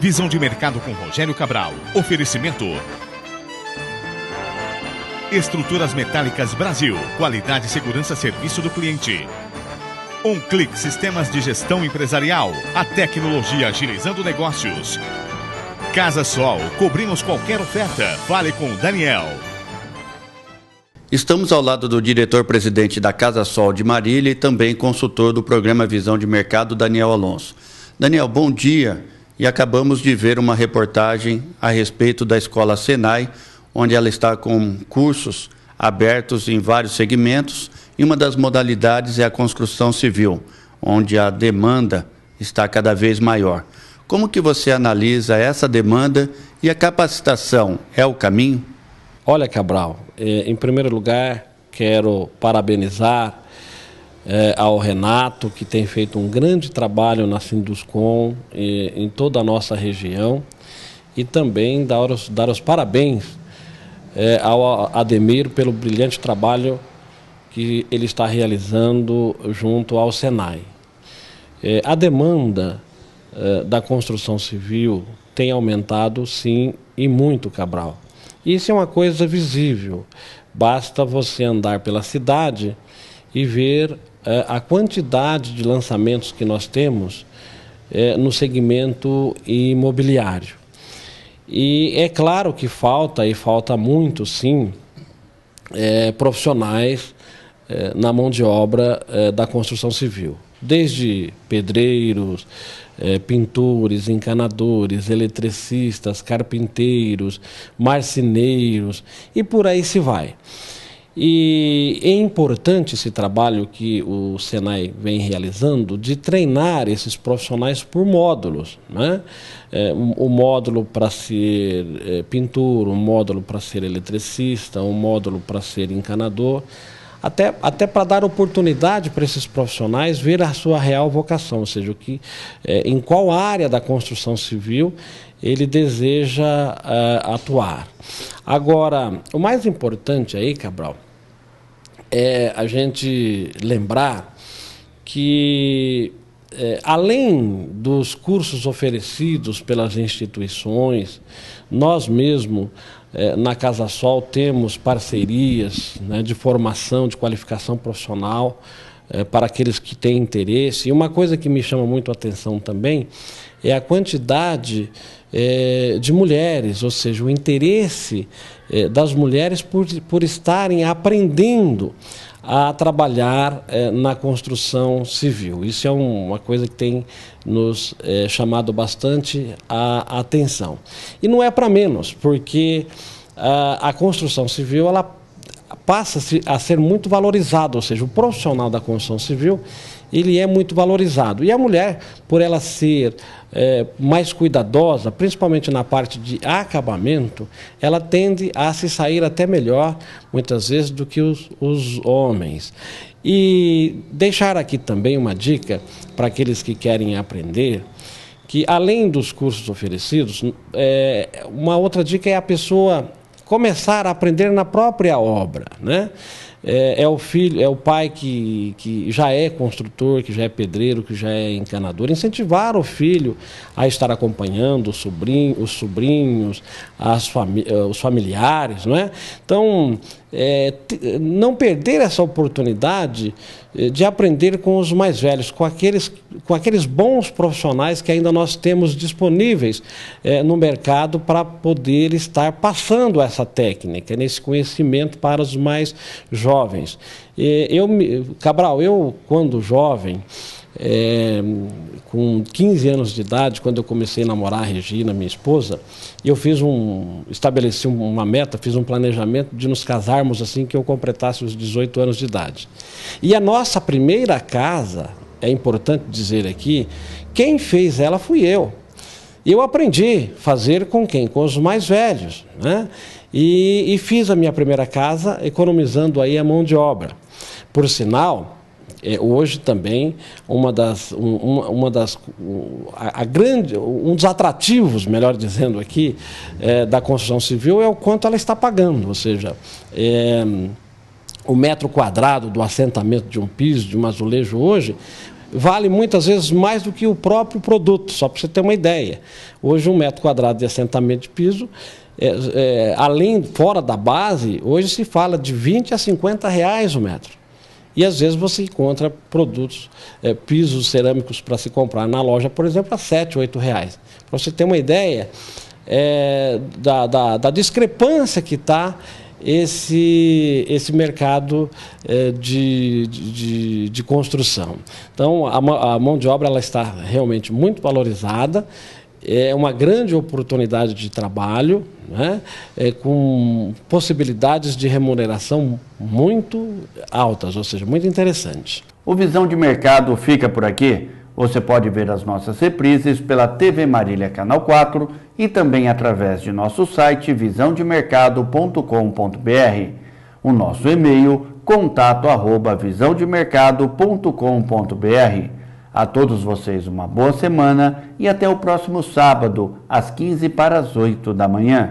Visão de mercado com Rogério Cabral. Oferecimento. Estruturas Metálicas Brasil. Qualidade, segurança, serviço do cliente. Um clique Sistemas de Gestão Empresarial. A tecnologia agilizando negócios. Casa Sol. Cobrimos qualquer oferta. Fale com Daniel. Estamos ao lado do diretor-presidente da Casa Sol de Marília e também consultor do programa Visão de Mercado, Daniel Alonso. Daniel, bom dia. E acabamos de ver uma reportagem a respeito da escola Senai, onde ela está com cursos abertos em vários segmentos e uma das modalidades é a construção civil, onde a demanda está cada vez maior. Como que você analisa essa demanda e a capacitação é o caminho? Olha, Cabral, eh, em primeiro lugar, quero parabenizar eh, ao Renato, que tem feito um grande trabalho na Sinduscom, eh, em toda a nossa região, e também dar os, dar os parabéns ao Ademir pelo brilhante trabalho que ele está realizando junto ao Senai. a demanda da construção civil tem aumentado, sim, e muito, Cabral. Isso é uma coisa visível. Basta você andar pela cidade e ver é, a quantidade de lançamentos que nós temos é, no segmento imobiliário. E é claro que falta, e falta muito sim, é, profissionais na mão de obra da construção civil. Desde pedreiros, é, pintores, encanadores, eletricistas, carpinteiros, marceneiros e por aí se vai. E é importante esse trabalho que o Senai vem realizando de treinar esses profissionais por módulos. Né? É, o módulo para ser é, pintor, um módulo para ser eletricista, um módulo para ser encanador até, até para dar oportunidade para esses profissionais ver a sua real vocação, ou seja, o que, é, em qual área da construção civil ele deseja é, atuar. Agora, o mais importante aí, Cabral, é a gente lembrar que é, além dos cursos oferecidos pelas instituições, nós mesmos é, na Casa Sol temos parcerias né, de formação, de qualificação profissional é, para aqueles que têm interesse. E uma coisa que me chama muito a atenção também é a quantidade é, de mulheres, ou seja, o interesse é, das mulheres por, por estarem aprendendo a trabalhar eh, na construção civil. Isso é um, uma coisa que tem nos eh, chamado bastante a, a, atenção. E não é para menos, porque a, a construção civil ela passa a ser muito valorizada, ou seja, o profissional da construção civil ele é muito valorizado. E a mulher, por ela ser é, mais cuidadosa, principalmente na parte de acabamento, ela tende a se sair até melhor, muitas vezes, do que os, os homens. E deixar aqui também uma dica para aqueles que querem aprender, que além dos cursos oferecidos, é, uma outra dica é a pessoa começar a aprender na própria obra, né? é, é, o filho, é o pai que, que já é construtor, que já é pedreiro, que já é encanador, incentivar o filho a estar acompanhando os, sobrinho, os sobrinhos, as fami eh, os familiares, não é? Então, é, não perder essa oportunidade eh, de aprender com os mais velhos, com aqueles, com aqueles bons profissionais que ainda nós temos disponíveis é, no mercado para poder estar passando essa técnica, nesse conhecimento para os mais jovens. E eu, Cabral, eu quando jovem, é, com 15 anos de idade, quando eu comecei a namorar a Regina, minha esposa, eu fiz um, estabeleci uma meta, fiz um planejamento de nos casarmos assim que eu completasse os 18 anos de idade. E a nossa primeira casa, é importante dizer aqui, quem fez ela fui eu. Eu aprendi a fazer com quem? Com os mais velhos, né? E, e fiz a minha primeira casa economizando aí a mão de obra. Por sinal, é, hoje também uma das, um, uma, uma, das a, a, grande, um dos atrativos, melhor dizendo aqui, é, da construção civil é o quanto ela está pagando, ou seja, é, o metro quadrado do assentamento de um piso, de um azulejo hoje, vale muitas vezes mais do que o próprio produto, só para você ter uma ideia. Hoje, um metro quadrado de assentamento de piso, é, é, além, fora da base, hoje se fala de 20 a 50 reais o metro. E às vezes você encontra produtos, é, pisos cerâmicos para se comprar na loja, por exemplo, a 7, 8 reais. Para você ter uma ideia é, da, da, da discrepância que está esse, esse mercado é, de, de, de, construção. Então, a, a, mão de obra ela está realmente muito valorizada, é uma grande oportunidade de trabalho, né? é, com possibilidades de remuneração muito altas, ou seja, muito interessante. O Visão de Mercado fica por aqui. Você pode ver as nossas reprises pela TV Marília Canal 4 e também através de nosso site visãodemercado.com.br. O nosso e-mail contato arroba visãodemercado.com.br. A todos vocês uma boa semana e até o próximo sábado, às 15 para as 8 da manhã.